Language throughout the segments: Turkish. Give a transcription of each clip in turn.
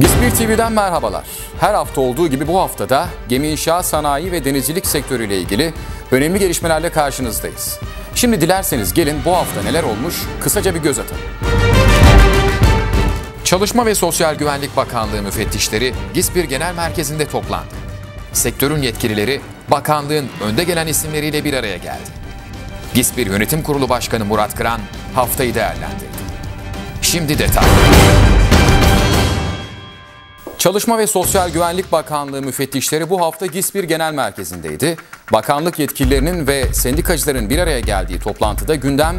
GİSBİR TV'den merhabalar. Her hafta olduğu gibi bu haftada gemi inşaat sanayi ve denizcilik sektörüyle ilgili önemli gelişmelerle karşınızdayız. Şimdi dilerseniz gelin bu hafta neler olmuş kısaca bir göz atalım. Çalışma ve Sosyal Güvenlik Bakanlığı müfettişleri GİSBİR Genel Merkezi'nde toplandı. Sektörün yetkilileri bakanlığın önde gelen isimleriyle bir araya geldi. GİSBİR Yönetim Kurulu Başkanı Murat Kıran haftayı değerlendirdi. Şimdi detay. Çalışma ve Sosyal Güvenlik Bakanlığı müfettişleri bu hafta GİSBİR Genel Merkezi'ndeydi. Bakanlık yetkililerinin ve sendikacıların bir araya geldiği toplantıda gündem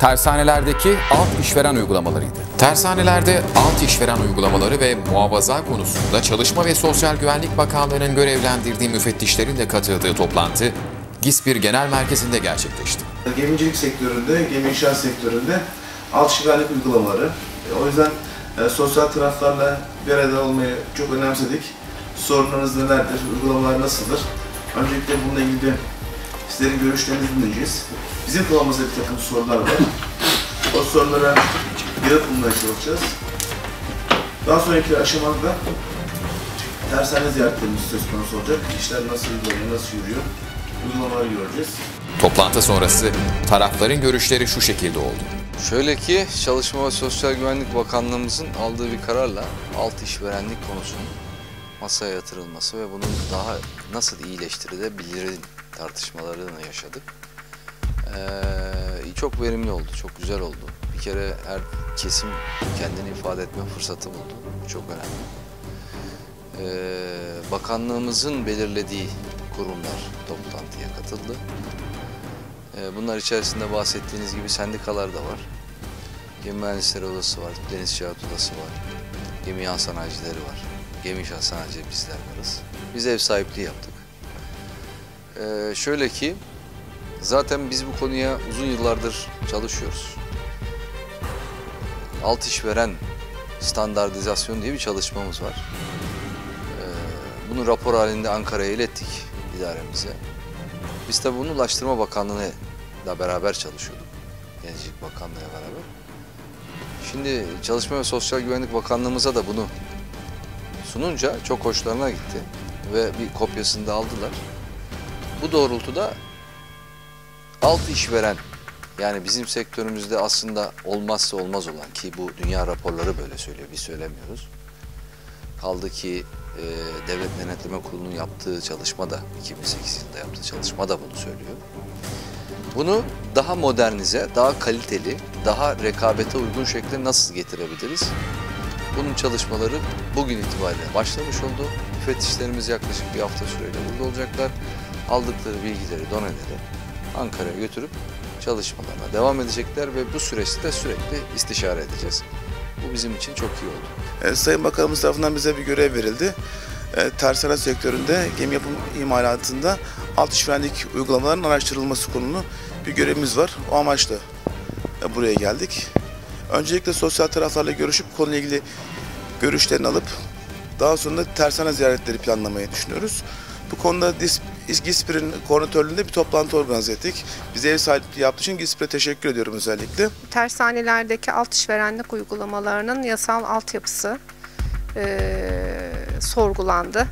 tersanelerdeki alt işveren uygulamalarıydı. Tersanelerde alt işveren uygulamaları ve muhafaza konusunda Çalışma ve Sosyal Güvenlik Bakanlığı'nın görevlendirdiği müfettişlerin de katıldığı toplantı GİSBİR Genel Merkezi'nde gerçekleşti. Gemicilik sektöründe, gemi inşaat sektöründe alt iş güvenlik uygulamaları. E, O yüzden e, sosyal taraflarla bir arada olmayı çok önemsedik. Sorunlarınız nelerdir, uygulamalar nasıldır? Öncelikle bununla ilgili sizlerin görüşlerinizi dinleyeceğiz. Bizim kafamızda bir takım sorular var. O sorulara yanıt bulmaya çalışacağız. Daha sonraki aşamada da tershane ziyaretlerimiz söz konusu olacak. İşler nasıl uygulanıyor, nasıl yürüyor? Uygulamaları göreceğiz. Toplantı sonrası tarafların görüşleri şu şekilde oldu. Şöyle ki Çalışma ve Sosyal Güvenlik Bakanlığımızın aldığı bir kararla alt işverenlik konusunun masaya yatırılması ve bunun daha nasıl iyileştirilebilir tartışmalarını yaşadık. Ee, çok verimli oldu, çok güzel oldu. Bir kere her kesim kendini ifade etme fırsatı buldu. Bu çok önemli. Ee, bakanlığımızın belirlediği kurumlar toplantıya katıldı. Ee, Bunlar içerisinde bahsettiğiniz gibi sendikalar da var. Gemi Mühendisleri Odası var, Deniz Şahit Odası var, Gemi Yan Sanayicileri var, Gemi İnşaat Sanayicileri bizler varız. Biz ev sahipliği yaptık. Ee, şöyle ki, zaten biz bu konuya uzun yıllardır çalışıyoruz. Alt işveren standartizasyon diye bir çalışmamız var. Ee, bunu rapor halinde Ankara'ya ilettik idaremize. Biz tabii bunu Ulaştırma Bakanlığı'yla beraber çalışıyorduk. Denizcilik Bakanlığı'yla beraber. Şimdi Çalışma ve Sosyal Güvenlik Bakanlığımıza da bunu sununca çok hoşlarına gitti. Ve bir kopyasını da aldılar. Bu doğrultuda alt işveren yani bizim sektörümüzde aslında olmazsa olmaz olan ki bu dünya raporları böyle söylüyor biz söylemiyoruz. Kaldı ki e, Devlet Denetleme Kurulu'nun yaptığı çalışma da 2008 yılında yaptığı çalışma da bunu söylüyor. Bunu daha modernize, daha kaliteli, daha rekabete uygun şekilde nasıl getirebiliriz? Bunun çalışmaları bugün itibariyle başlamış oldu. Müfettişlerimiz yaklaşık bir hafta süreyle burada olacaklar. Aldıkları bilgileri, doneleri Ankara'ya götürüp çalışmalarına devam edecekler ve bu süreçte sürekli istişare edeceğiz. Bu bizim için çok iyi oldu. E, Sayın Bakanımız tarafından bize bir görev verildi. E, tersane sektöründe gemi yapım imalatında alt işverenlik uygulamalarının araştırılması konulu bir görevimiz var. O amaçla e, buraya geldik. Öncelikle sosyal taraflarla görüşüp konuyla ilgili görüşlerini alıp daha sonra da tersane ziyaretleri planlamayı düşünüyoruz. Bu konuda Dis- GİSPİR'in koordinatörlüğünde bir toplantı organize ettik. Bize ev sahipliği yaptığı için GİSPİR'e teşekkür ediyorum özellikle. tersanelerdeki alt işverenlik uygulamalarının yasal altyapısı eee, sorgulandı.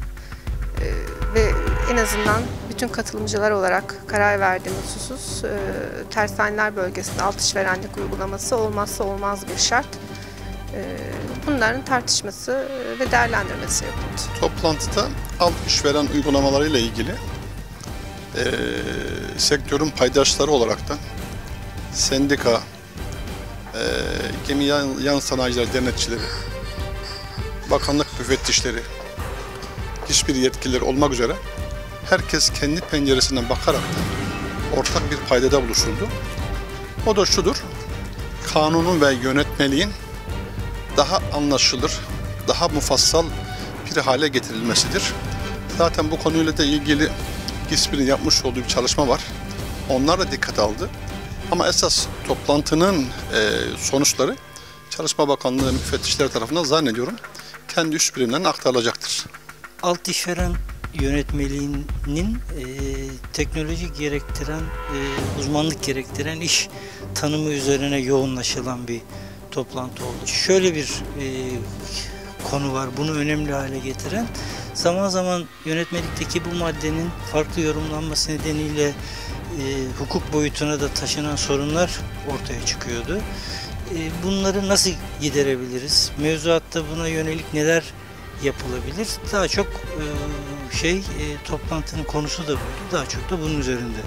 Eee, ve en azından bütün katılımcılar olarak karar verdiğimiz husus eee tersaneler bölgesinde alt işverenlik uygulaması olmazsa olmaz bir şart. Eee, bunların tartışması ve değerlendirmesi yapıldı. Toplantıda alt işveren uygulamalarıyla ilgili eee, sektörün paydaşları olaraktan sendika, eee, gemi yan, yan sanayiciler denetçileri, bakanlık müfettişleri, hiçbir yetkilileri olmak üzere herkes kendi penceresinden bakarak ortak bir paydada buluşuldu. O da şudur, kanunun ve yönetmeliğin daha anlaşılır, daha mufassal bir hale getirilmesidir. Zaten bu konuyla da ilgili GİSPİR'in yapmış olduğu bir çalışma var. Onlar da dikkat aldı. Ama esas toplantının e, sonuçları Çalışma Bakanlığı müfettişleri tarafından zannediyorum kendi üst birimlerine aktarılacaktır. alt işveren yönetmeliğinin e, teknoloji gerektiren, e, uzmanlık gerektiren iş tanımı üzerine yoğunlaşılan bir toplantı oldu. Şöyle bir e, konu var bunu önemli hale getiren. Zaman zaman yönetmelikteki bu maddenin farklı yorumlanması nedeniyle e, hukuk boyutuna da taşınan sorunlar ortaya çıkıyordu. E, bunları nasıl giderebiliriz? Mevzuatta buna yönelik neler yapılabilir? Daha çok e, şey e, toplantının konusu da buydu. Daha çok da bunun üzerinde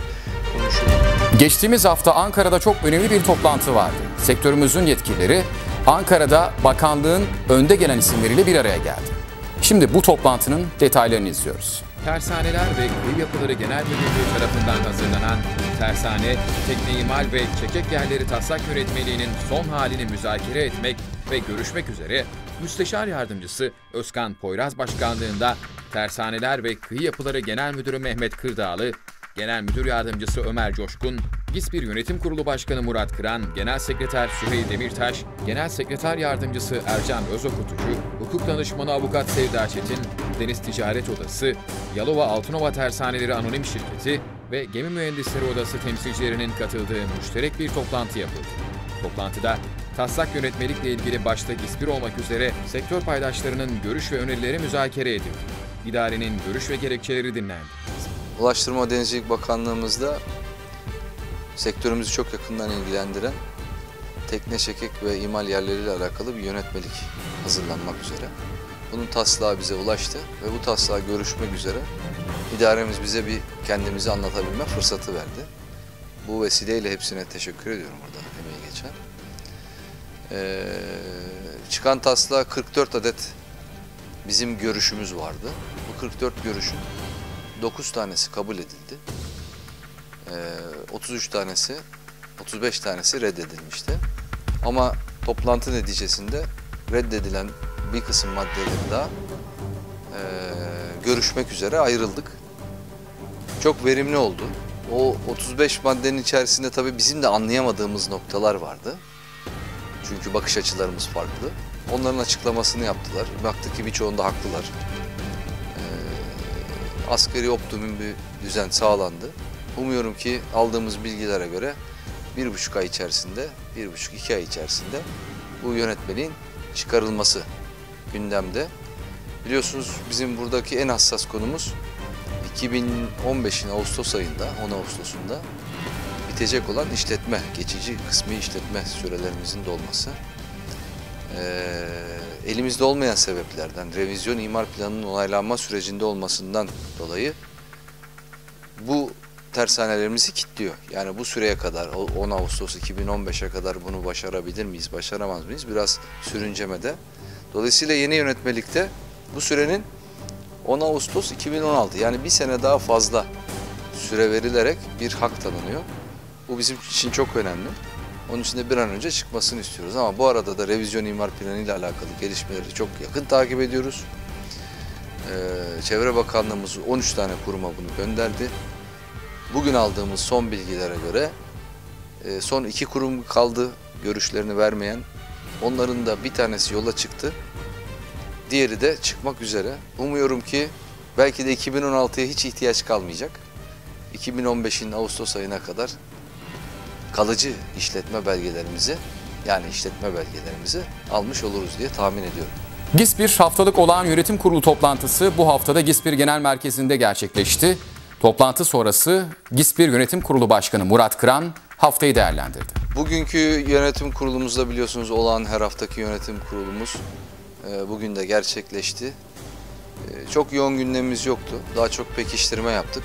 konuşuldu. Geçtiğimiz hafta Ankara'da çok önemli bir toplantı vardı. Sektörümüzün yetkilileri Ankara'da bakanlığın önde gelen isimleriyle bir araya geldi. Şimdi bu toplantının detaylarını izliyoruz. Tersaneler ve Kıyı Yapıları Genel Müdürlüğü tarafından hazırlanan Tersane, Tekne İmal ve Çekek Yerleri Taslak Yönetmeliğinin son halini müzakere etmek ve görüşmek üzere Müsteşar Yardımcısı Özkan Poyraz Başkanlığında Tersaneler ve Kıyı Yapıları Genel Müdürü Mehmet Kırdağlı, Genel Müdür Yardımcısı Ömer Coşkun, GİSPİR Yönetim Kurulu Başkanı Murat Kıran, Genel Sekreter Süheyl Demirtaş, Genel Sekreter Yardımcısı Ercan Özokutucu, Hukuk Danışmanı Avukat Sevda Çetin, Deniz Ticaret Odası, Yalova Altınova Tersaneleri Anonim Şirketi ve Gemi Mühendisleri Odası temsilcilerinin katıldığı müşterek bir toplantı yapıldı. Toplantıda taslak yönetmelikle ilgili başta GİSPİR olmak üzere sektör paydaşlarının görüş ve önerileri müzakere edildi. İdarenin görüş ve gerekçeleri dinlendi. Ulaştırma Denizcilik Bakanlığımızda sektörümüzü çok yakından ilgilendiren tekne çekek ve imal yerleriyle alakalı bir yönetmelik hazırlanmak üzere. Bunun taslağı bize ulaştı ve bu taslağı görüşmek üzere idaremiz bize bir kendimizi anlatabilme fırsatı verdi. Bu vesileyle hepsine teşekkür ediyorum burada emeği geçen. Ee, çıkan taslağa 44 adet bizim görüşümüz vardı. Bu 44 görüşün 9 tanesi kabul edildi. Ee, 33 tanesi, 35 tanesi reddedilmişti. Ama toplantı neticesinde reddedilen bir kısım maddeleri daha e, görüşmek üzere ayrıldık. Çok verimli oldu. O 35 maddenin içerisinde tabii bizim de anlayamadığımız noktalar vardı. Çünkü bakış açılarımız farklı. Onların açıklamasını yaptılar. Baktık ki birçoğunda haklılar. Ee, asgari optimum bir düzen sağlandı. Umuyorum ki aldığımız bilgilere göre bir buçuk ay içerisinde, bir buçuk iki ay içerisinde bu yönetmeliğin çıkarılması gündemde. Biliyorsunuz bizim buradaki en hassas konumuz 2015'in Ağustos ayında, 10 Ağustos'unda bitecek olan işletme, geçici kısmi işletme sürelerimizin dolması. Ee, elimizde olmayan sebeplerden, revizyon imar planının onaylanma sürecinde olmasından dolayı bu tersanelerimizi kilitliyor. Yani bu süreye kadar, 10 Ağustos 2015'e kadar bunu başarabilir miyiz, başaramaz mıyız? Biraz sürüncemede. Dolayısıyla yeni yönetmelikte bu sürenin 10 Ağustos 2016 yani bir sene daha fazla süre verilerek bir hak tanınıyor. Bu bizim için çok önemli. Onun için de bir an önce çıkmasını istiyoruz. Ama bu arada da revizyon imar planı ile alakalı gelişmeleri çok yakın takip ediyoruz. Ee, Çevre Bakanlığımız 13 tane kuruma bunu gönderdi. Bugün aldığımız son bilgilere göre e, son iki kurum kaldı görüşlerini vermeyen. Onların da bir tanesi yola çıktı. Diğeri de çıkmak üzere. Umuyorum ki belki de 2016'ya hiç ihtiyaç kalmayacak. 2015'in Ağustos ayına kadar kalıcı işletme belgelerimizi yani işletme belgelerimizi almış oluruz diye tahmin ediyorum. GİSPİR haftalık olağan yönetim kurulu toplantısı bu haftada GİSPİR Genel Merkezi'nde gerçekleşti. Toplantı sonrası GİSPİR Yönetim Kurulu Başkanı Murat Kıran haftayı değerlendirdi. Bugünkü yönetim kurulumuzda biliyorsunuz olağan her haftaki yönetim kurulumuz e, bugün de gerçekleşti. E, çok yoğun gündemimiz yoktu. Daha çok pekiştirme yaptık.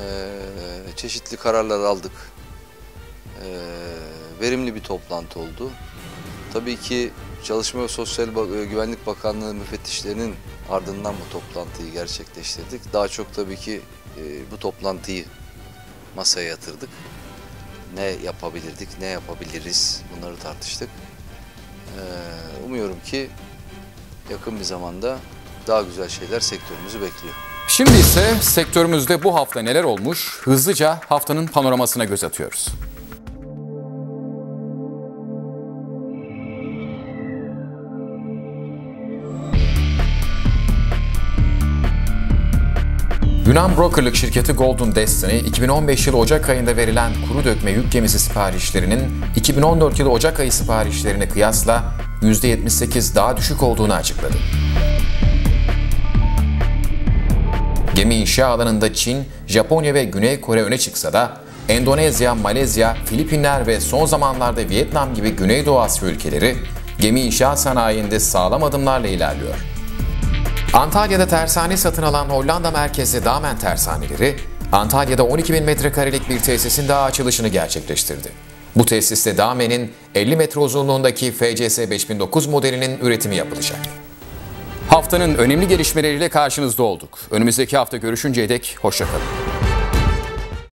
E, çeşitli kararlar aldık. Verimli bir toplantı oldu. Tabii ki Çalışma ve Sosyal Güvenlik Bakanlığı müfettişlerinin ardından bu toplantıyı gerçekleştirdik. Daha çok tabii ki bu toplantıyı masaya yatırdık. Ne yapabilirdik, ne yapabiliriz bunları tartıştık. Umuyorum ki yakın bir zamanda daha güzel şeyler sektörümüzü bekliyor. Şimdi ise sektörümüzde bu hafta neler olmuş hızlıca haftanın panoramasına göz atıyoruz. Yunan brokerlık şirketi Golden Destiny, 2015 yılı Ocak ayında verilen kuru dökme yük gemisi siparişlerinin 2014 yılı Ocak ayı siparişlerine kıyasla %78 daha düşük olduğunu açıkladı. Gemi inşa alanında Çin, Japonya ve Güney Kore öne çıksa da Endonezya, Malezya, Filipinler ve son zamanlarda Vietnam gibi Güneydoğu Asya ülkeleri gemi inşaat sanayinde sağlam adımlarla ilerliyor. Antalya'da tersane satın alan Hollanda merkezli Damen tersaneleri, Antalya'da 12 bin metrekarelik bir tesisin daha açılışını gerçekleştirdi. Bu tesiste Damen'in 50 metre uzunluğundaki FCS 5009 modelinin üretimi yapılacak. Haftanın önemli gelişmeleriyle karşınızda olduk. Önümüzdeki hafta görüşünceye dek hoşçakalın.